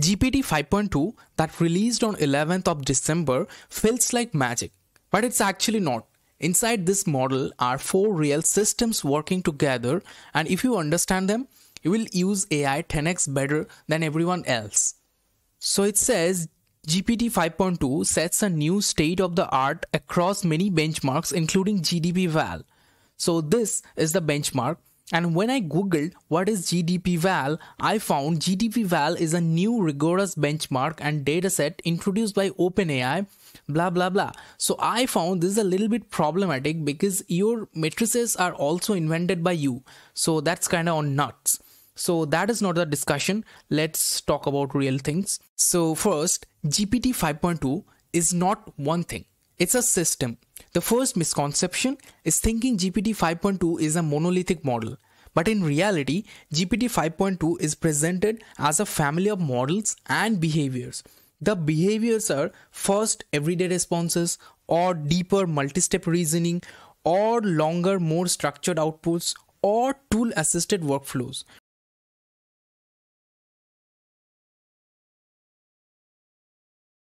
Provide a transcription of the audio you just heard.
GPT 5.2 that released on 11th of December feels like magic, but it's actually not. Inside this model are four real systems working together and if you understand them, you will use AI 10x better than everyone else. So it says GPT 5.2 sets a new state of the art across many benchmarks including GDP Val. So this is the benchmark and when I googled what is GDPVal, I found GDPVal is a new rigorous benchmark and dataset introduced by OpenAI blah blah blah. So i found this is a little bit problematic because your matrices are also invented by you. So that's kind of on nuts. So that is not the discussion. Let's talk about real things. So first gpt 5.2 is not one thing. It's a system the first misconception is thinking GPT 5.2 is a monolithic model. But in reality, GPT 5.2 is presented as a family of models and behaviors. The behaviors are first everyday responses, or deeper multi step reasoning, or longer, more structured outputs, or tool assisted workflows.